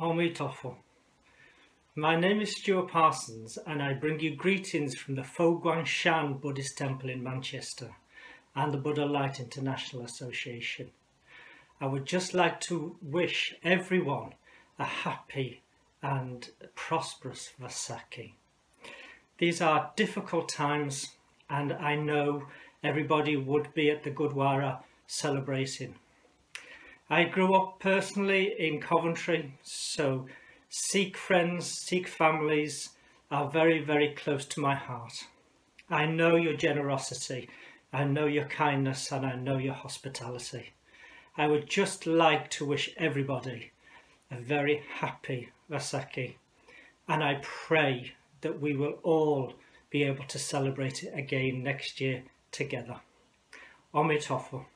Omitofo. My name is Stuart Parsons and I bring you greetings from the Fo Guang Shan Buddhist Temple in Manchester and the Buddha Light International Association. I would just like to wish everyone a happy and prosperous Vaisakhi. These are difficult times and I know everybody would be at the Gurdwara celebrating. I grew up personally in Coventry, so Sikh friends, Sikh families are very, very close to my heart. I know your generosity, I know your kindness and I know your hospitality. I would just like to wish everybody a very happy Vaisakhi and I pray that we will all be able to celebrate it again next year together. Omitofo.